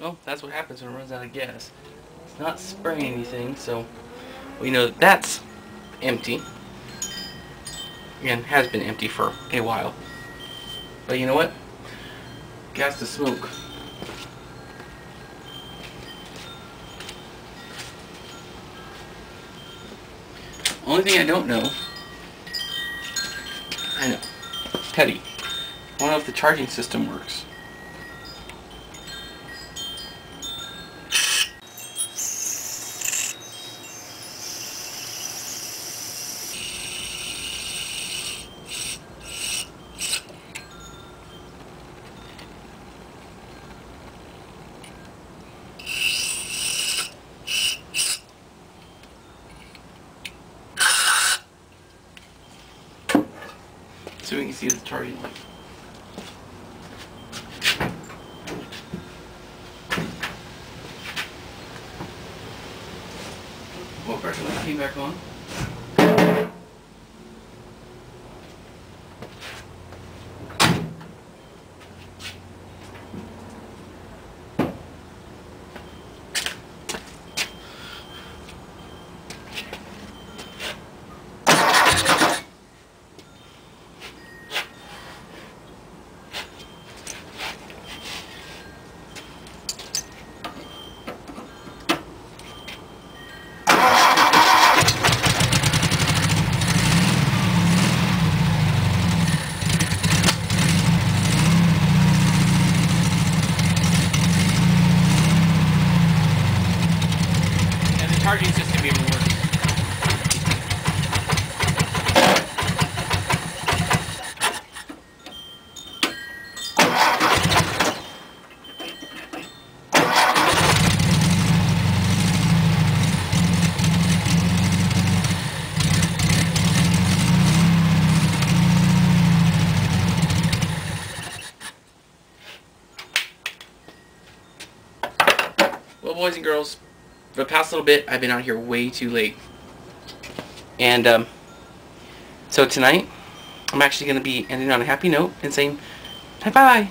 well, that's what happens when it runs out of gas. It's not spraying anything, so we know that that's empty. Again, has been empty for a while. But you know what? Gas to smoke. Only thing I don't know, I know, Teddy, I don't know if the charging system works. So we can see the charging light. Well, pressure light came back on. Charging system even works. Well, boys and girls, for the past little bit, I've been out here way too late. And, um, so tonight, I'm actually going to be ending on a happy note and saying, bye-bye.